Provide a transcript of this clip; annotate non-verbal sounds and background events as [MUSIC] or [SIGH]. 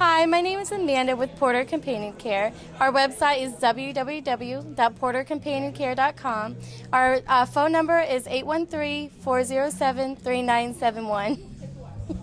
Hi, my name is Amanda with Porter Companion Care. Our website is www.portercompanioncare.com. Our uh, phone number is 813 407 3971. [LAUGHS]